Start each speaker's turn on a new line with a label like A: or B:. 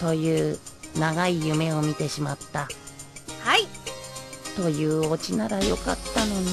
A: という長い夢を見てしまった。
B: はい。
A: というオチならよかったのに。